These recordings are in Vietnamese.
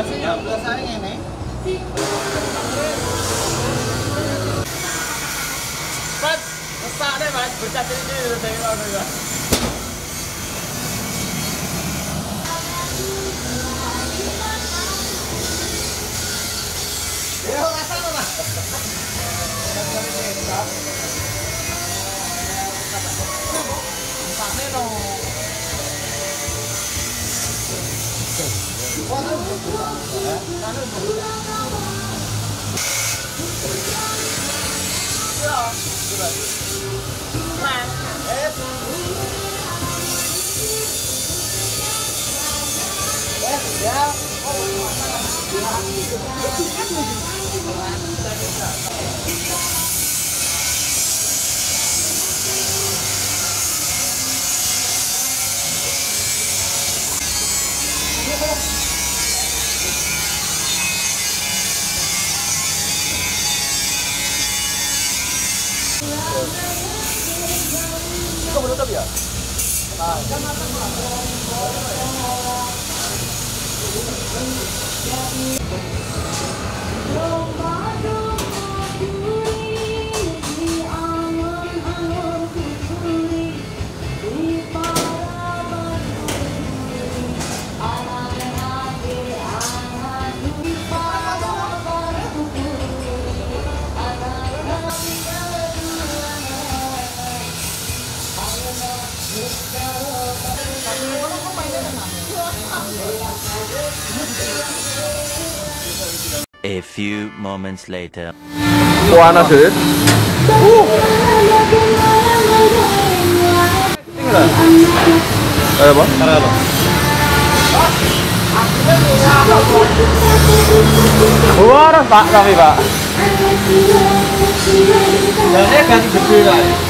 Saya biasanya nih Mas, besar deh mas, berkat ini dari mana ya? Yo, asal mas. Sampai. Yeah. 我要在看的地 A few moments later. Deh. Eh, apa? Waras Pak tapi Pak. Jalannya ganti gede lah. Tahu? Twenty minutes later. Mateng, Mas. Awake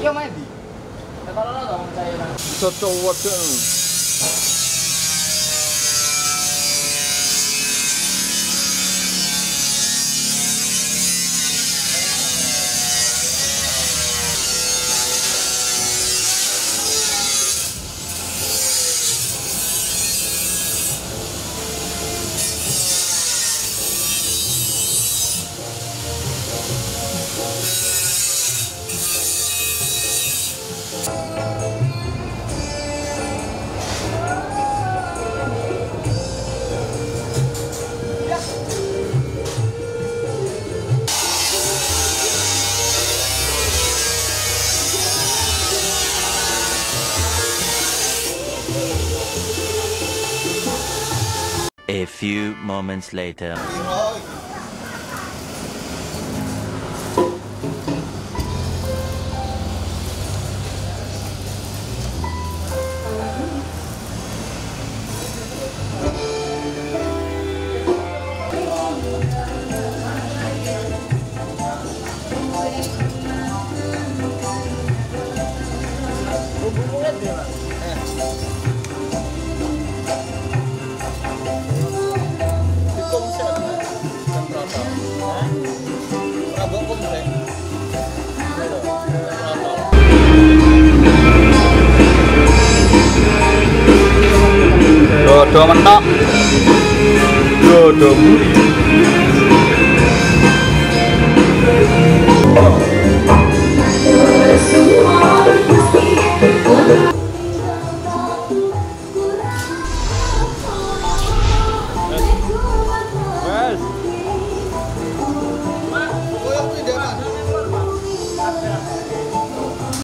Kyo may di? Nakala na daw, kaya lang. Sa to, what's few moments later. Dodo mentok. Dodo.